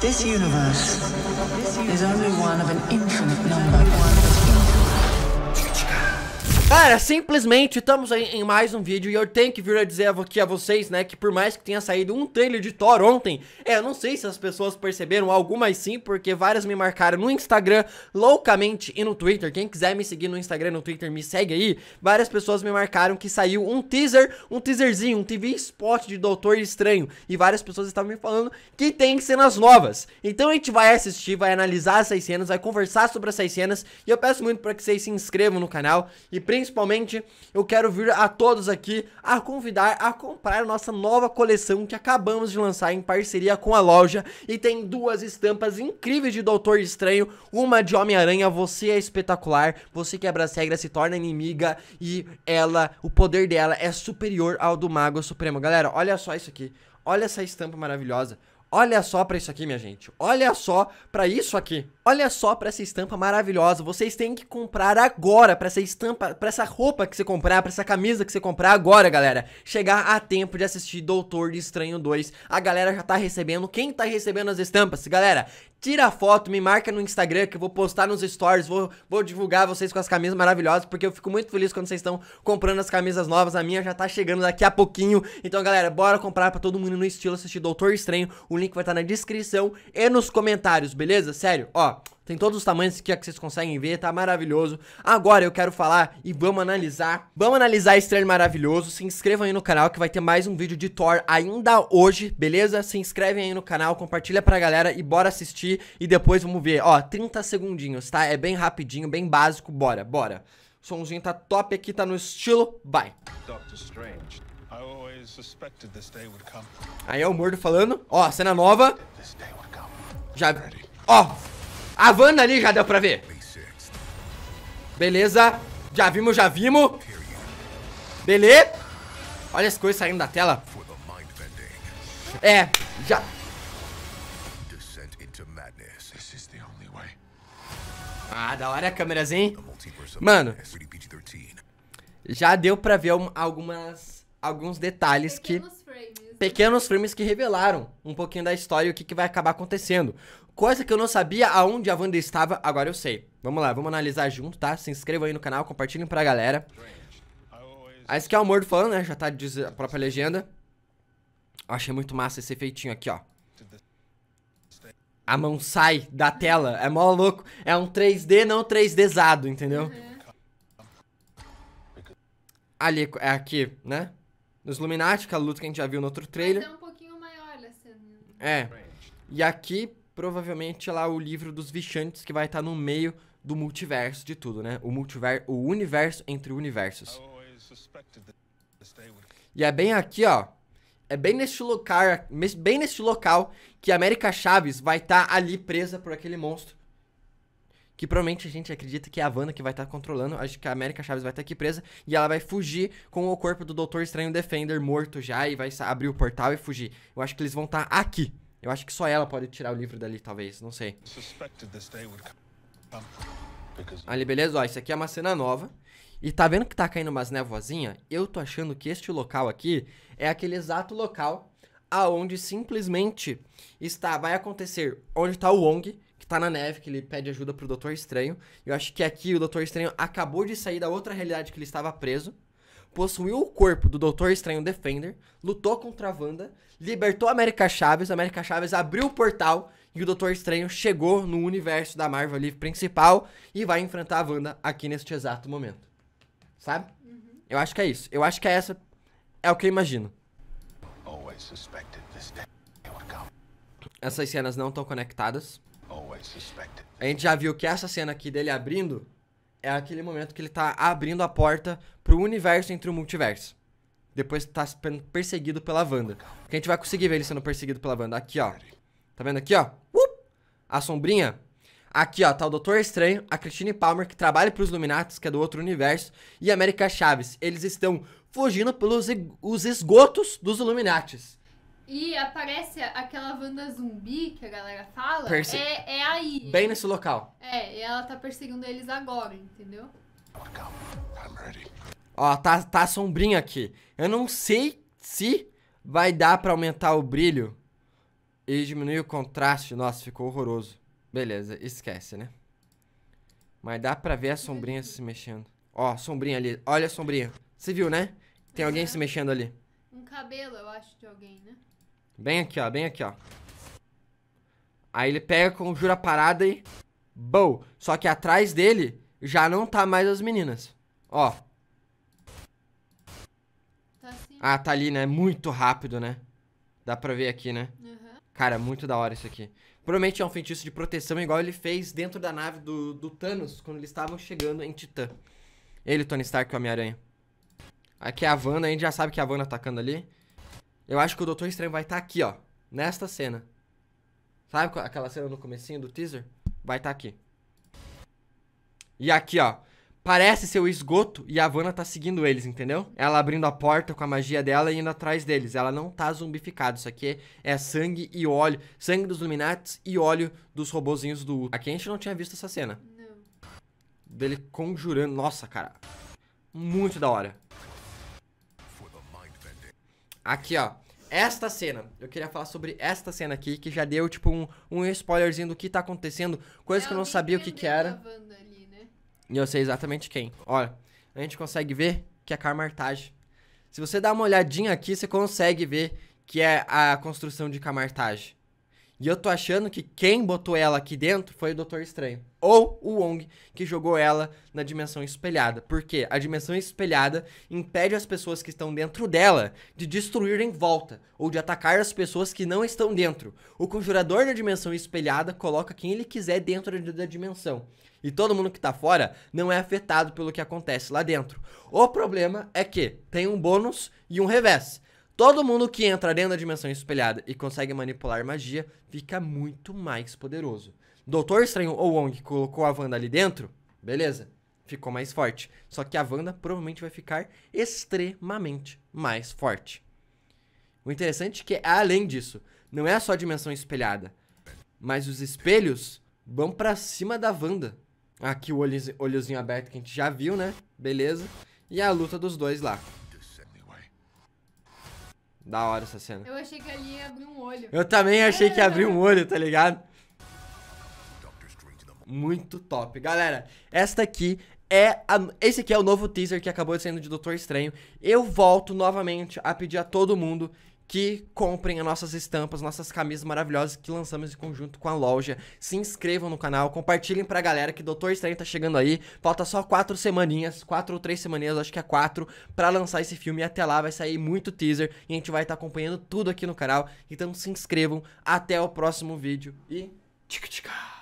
This universe is only one of an infinite number. Cara, simplesmente estamos em mais um vídeo e eu tenho que vir a dizer aqui a vocês, né, que por mais que tenha saído um trailer de Thor ontem, é, eu não sei se as pessoas perceberam, algumas sim, porque várias me marcaram no Instagram loucamente e no Twitter, quem quiser me seguir no Instagram e no Twitter, me segue aí, várias pessoas me marcaram que saiu um teaser, um teaserzinho, um TV spot de Doutor Estranho, e várias pessoas estavam me falando que tem cenas novas, então a gente vai assistir, vai analisar essas cenas, vai conversar sobre essas cenas, e eu peço muito para que vocês se inscrevam no canal, e principalmente eu quero vir a todos aqui a convidar a comprar nossa nova coleção que acabamos de lançar em parceria com a loja e tem duas estampas incríveis de Doutor Estranho, uma de Homem-Aranha, você é espetacular, você quebra as regras, se torna inimiga e ela, o poder dela é superior ao do Mago Supremo. Galera, olha só isso aqui, olha essa estampa maravilhosa. Olha só pra isso aqui, minha gente. Olha só pra isso aqui. Olha só pra essa estampa maravilhosa. Vocês têm que comprar agora pra essa estampa, pra essa roupa que você comprar, pra essa camisa que você comprar agora, galera. Chegar a tempo de assistir Doutor Estranho 2. A galera já tá recebendo. Quem tá recebendo as estampas? Galera, tira a foto, me marca no Instagram que eu vou postar nos stories, vou, vou divulgar vocês com as camisas maravilhosas, porque eu fico muito feliz quando vocês estão comprando as camisas novas, a minha já tá chegando daqui a pouquinho, então galera, bora comprar pra todo mundo no estilo assistir Doutor Estranho, o link vai estar tá na descrição e nos comentários, beleza? Sério, ó... Tem todos os tamanhos aqui que vocês conseguem ver, tá maravilhoso. Agora eu quero falar e vamos analisar. Vamos analisar esse trailer maravilhoso. Se inscrevam aí no canal que vai ter mais um vídeo de Thor ainda hoje, beleza? Se inscrevem aí no canal, compartilha pra galera e bora assistir. E depois vamos ver, ó, 30 segundinhos, tá? É bem rapidinho, bem básico, bora, bora. O somzinho tá top aqui, tá no estilo, vai. Aí é o Mordo falando, ó, cena nova. Já, ó, a Wanda ali já deu pra ver. Beleza. Já vimos, já vimos. Beleza. Olha as coisas saindo da tela. É, já... Ah, da hora a câmeras, hein? Mano, já deu pra ver algumas, alguns detalhes que... Frames. Pequenos frames que revelaram um pouquinho da história e o que, que vai acabar acontecendo. Coisa que eu não sabia aonde a Wanda estava, agora eu sei. Vamos lá, vamos analisar junto, tá? Se inscrevam aí no canal, compartilhem pra galera. Aí esse aqui é o Mordo falando, né? Já tá a própria legenda. Achei muito massa esse efeitinho aqui, ó. A mão sai da tela, é mó louco. É um 3D, não 3Dzado, entendeu? Uhum. Ali, é aqui, né? Nos Illuminati, aquela luta que a gente já viu no outro trailer. Mas é um pouquinho maior a cena. É. E aqui, provavelmente, lá o livro dos Vichantes, que vai estar no meio do multiverso de tudo, né? O multiverso, o universo entre universos. E é bem aqui, ó. É bem neste local, bem neste local que a América Chaves vai estar ali presa por aquele monstro. Que provavelmente a gente acredita que é a Wanda que vai estar controlando. Acho que a América Chaves vai estar aqui presa. E ela vai fugir com o corpo do Doutor Estranho Defender morto já. E vai abrir o portal e fugir. Eu acho que eles vão estar aqui. Eu acho que só ela pode tirar o livro dali, talvez. Não sei. Ali, beleza? Ó, isso aqui é uma cena nova. E tá vendo que tá caindo umas nevoazinha? Eu tô achando que este local aqui é aquele exato local aonde simplesmente está, vai acontecer onde tá o Wong, que tá na neve, que ele pede ajuda pro Doutor Estranho. Eu acho que aqui o Doutor Estranho acabou de sair da outra realidade que ele estava preso, possuiu o corpo do Doutor Estranho Defender, lutou contra a Wanda, libertou a América Chaves, a América Chaves abriu o portal e o Doutor Estranho chegou no universo da Marvel Livre principal e vai enfrentar a Wanda aqui neste exato momento. Sabe? Uhum. Eu acho que é isso. Eu acho que é essa. É o que eu imagino. Essas cenas não estão conectadas. A gente já viu que essa cena aqui dele abrindo é aquele momento que ele tá abrindo a porta pro universo entre o multiverso. Depois tá sendo perseguido pela Wanda. Porque a gente vai conseguir ver ele sendo perseguido pela Wanda. Aqui, ó. Tá vendo aqui, ó? Uh! A sombrinha. Aqui, ó, tá o Doutor Estranho, a Christine Palmer, que trabalha pros Illuminatis, que é do outro universo, e a América Chaves. Eles estão fugindo pelos os esgotos dos Illuminatis. E aparece aquela Wanda zumbi que a galera fala. Perse- É, é aí. Bem nesse local. É, e ela tá perseguindo eles agora, entendeu? Ó, tá, tá a sombrinha aqui. Eu não sei se vai dar pra aumentar o brilho E diminui o contraste. Nossa, ficou horroroso. Beleza, esquece, né? Mas dá pra ver a sombrinha se mexendo. Ó, a sombrinha ali. Olha a sombrinha. Você viu, né? Tem alguém Uhum. se mexendo ali. Um cabelo, eu acho, de alguém, né? Bem aqui, ó. Bem aqui, ó. Aí ele pega, conjura a parada e... Bow. Só que atrás dele já não tá mais as meninas. Ó. Tá assim. Ah, tá ali, né? Muito rápido, né? Dá pra ver aqui, né? Aham. Cara, muito da hora isso aqui. Provavelmente é um feitiço de proteção igual ele fez dentro da nave do, do Thanos quando eles estavam chegando em Titã. Ele, Tony Stark e o Homem-Aranha. Aqui é a Wanda, a gente já sabe que é a Wanda atacando ali. Eu acho que o Doutor Estranho vai estar aqui, ó. Nesta cena. Sabe aquela cena no comecinho do teaser? Vai estar aqui. E aqui, ó. Parece ser o esgoto e a Wanda tá seguindo eles, entendeu? Ela abrindo a porta com a magia dela e indo atrás deles. Ela não tá zumbificada. Isso aqui é sangue e óleo. Sangue dos Illuminates e óleo dos robozinhos do Ultron. Aqui a gente não tinha visto essa cena. Não. Dele conjurando. Nossa, cara. Muito da hora. Aqui, ó. Esta cena. Eu queria falar sobre esta cena aqui, que já deu, tipo, um, um spoilerzinho do que tá acontecendo. Coisa É que eu não sabia o que que era. ali, né? E eu sei exatamente quem. Olha, a gente consegue ver que é Camartage. Se você dá uma olhadinha aqui, você consegue ver que é a construção de Camartage. E eu tô achando que quem botou ela aqui dentro foi o Doutor Estranho. Ou o Wong, que jogou ela na dimensão espelhada. Porque a dimensão espelhada impede as pessoas que estão dentro dela de destruir em volta. Ou de atacar as pessoas que não estão dentro. O conjurador da dimensão espelhada coloca quem ele quiser dentro da dimensão. E todo mundo que tá fora não é afetado pelo que acontece lá dentro. O problema é que tem um bônus e um revés. Todo mundo que entra dentro da dimensão espelhada e consegue manipular magia fica muito mais poderoso. Doutor Estranho ou Wong colocou a Wanda ali dentro, beleza? Ficou mais forte. Só que a Wanda provavelmente vai ficar extremamente mais forte. O interessante é que, além disso, não é só a dimensão espelhada, mas os espelhos vão pra cima da Wanda. Aqui o olho, olhozinho aberto que a gente já viu, né? Beleza. E a luta dos dois lá. Da hora essa cena. Eu achei que ali ia abrir um olho. Eu também achei que ia abrir um olho, tá ligado? Muito top. Galera, esta aqui é a- esse aqui é o novo teaser que acabou sendo de Doutor Estranho. Eu volto novamente a pedir a todo mundo que comprem as nossas estampas, nossas camisas maravilhosas que lançamos em conjunto com a loja. Se inscrevam no canal, compartilhem pra galera que Doutor Estranho tá chegando aí. Falta só quatro semaninhas, quatro ou três semaninhas, acho que é quatro, pra lançar esse filme. E até lá vai sair muito teaser e a gente vai estar acompanhando tudo aqui no canal. Então se inscrevam. Até o próximo vídeo e... Tica, tica.